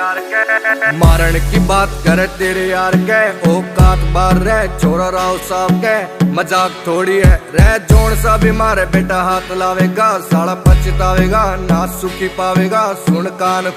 मारण की बात करे तेरे यार के। ओ कात बार रहे छोरा राव साहब के। मज़ाक थोड़ी है, रह जोन सा भी मारे। बेटा हाथ लावेगा, साला पछतावेगा ना सुखी पावेगा। सुन कान